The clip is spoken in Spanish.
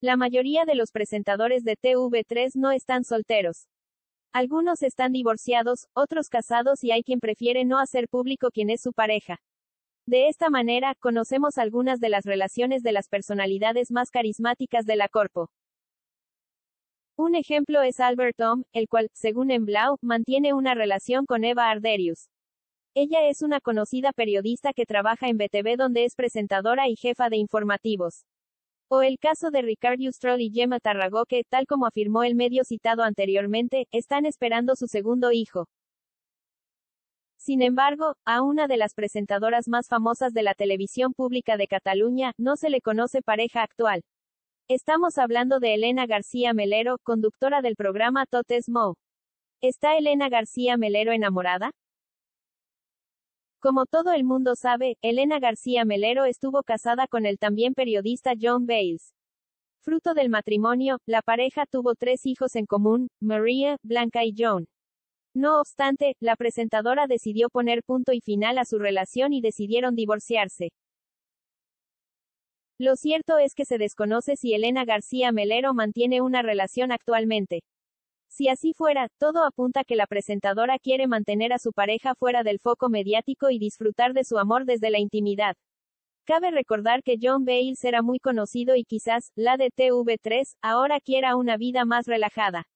La mayoría de los presentadores de TV3 no están solteros. Algunos están divorciados, otros casados y hay quien prefiere no hacer público quién es su pareja. De esta manera, conocemos algunas de las relaciones de las personalidades más carismáticas de la corpo. Un ejemplo es Albert Tom, el cual, según Emblau, mantiene una relación con Eva Arderius. Ella es una conocida periodista que trabaja en BTV donde es presentadora y jefa de informativos. O el caso de Ricardo Stroll y Gemma Tarragó que, tal como afirmó el medio citado anteriormente, están esperando su segundo hijo. Sin embargo, a una de las presentadoras más famosas de la televisión pública de Cataluña, no se le conoce pareja actual. Estamos hablando de Elena García Melero, conductora del programa Totes Mo. ¿Está Elena García Melero enamorada? Como todo el mundo sabe, Elena García Melero estuvo casada con el también periodista John Bales. Fruto del matrimonio, la pareja tuvo tres hijos en común, Maria, Blanca y John. No obstante, la presentadora decidió poner punto y final a su relación y decidieron divorciarse. Lo cierto es que se desconoce si Elena García Melero mantiene una relación actualmente. Si así fuera, todo apunta que la presentadora quiere mantener a su pareja fuera del foco mediático y disfrutar de su amor desde la intimidad. Cabe recordar que John Bales era muy conocido y quizás, la de TV3, ahora quiera una vida más relajada.